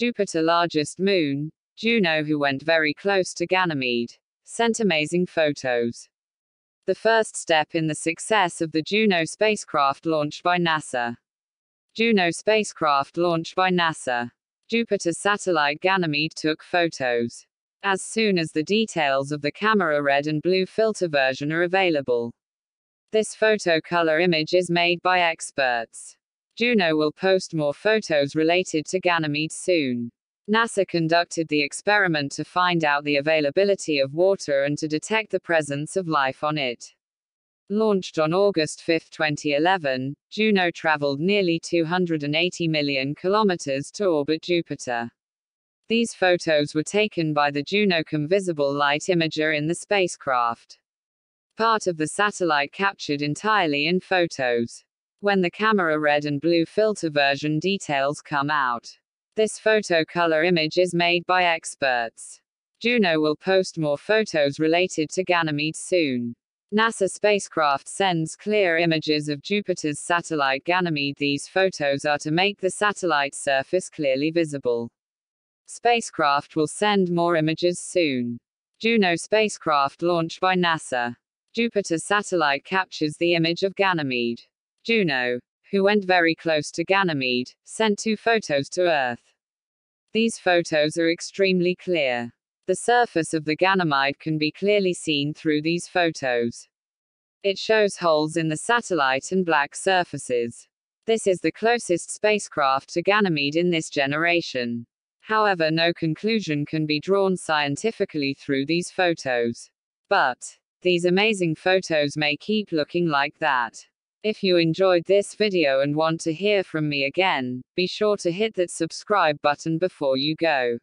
Jupiter largest moon, Juno who went very close to Ganymede, sent amazing photos. The first step in the success of the Juno spacecraft launched by NASA. Juno spacecraft launched by NASA. Jupiter's satellite Ganymede took photos. As soon as the details of the camera red and blue filter version are available. This photo color image is made by experts. Juno will post more photos related to Ganymede soon. NASA conducted the experiment to find out the availability of water and to detect the presence of life on it. Launched on August 5, 2011, Juno traveled nearly 280 million kilometers to orbit Jupiter. These photos were taken by the JunoCam visible light imager in the spacecraft. Part of the satellite captured entirely in photos. When the camera red and blue filter version details come out, this photo color image is made by experts. Juno will post more photos related to Ganymede soon. NASA spacecraft sends clear images of Jupiter's satellite Ganymede. These photos are to make the satellite surface clearly visible. Spacecraft will send more images soon. Juno spacecraft launched by NASA. Jupiter satellite captures the image of Ganymede. Juno, who went very close to Ganymede, sent two photos to Earth. These photos are extremely clear. The surface of the Ganymede can be clearly seen through these photos. It shows holes in the satellite and black surfaces. This is the closest spacecraft to Ganymede in this generation. However, no conclusion can be drawn scientifically through these photos. But, these amazing photos may keep looking like that. If you enjoyed this video and want to hear from me again, be sure to hit that subscribe button before you go.